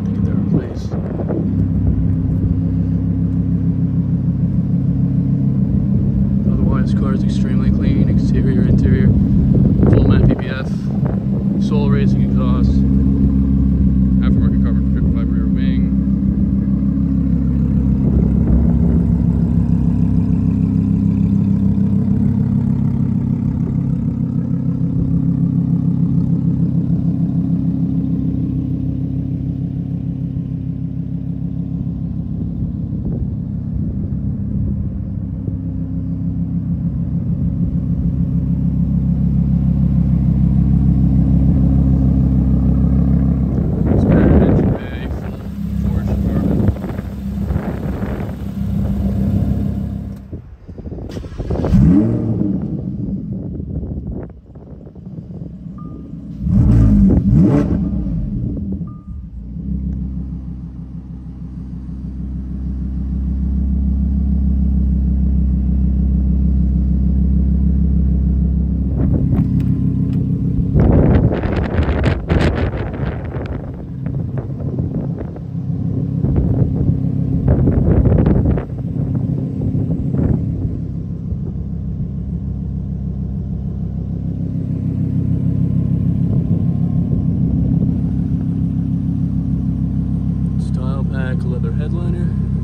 lot to get that replaced. Otherwise, car is extremely clean, exterior, interior, full matte PPF, soul racing back leather headliner.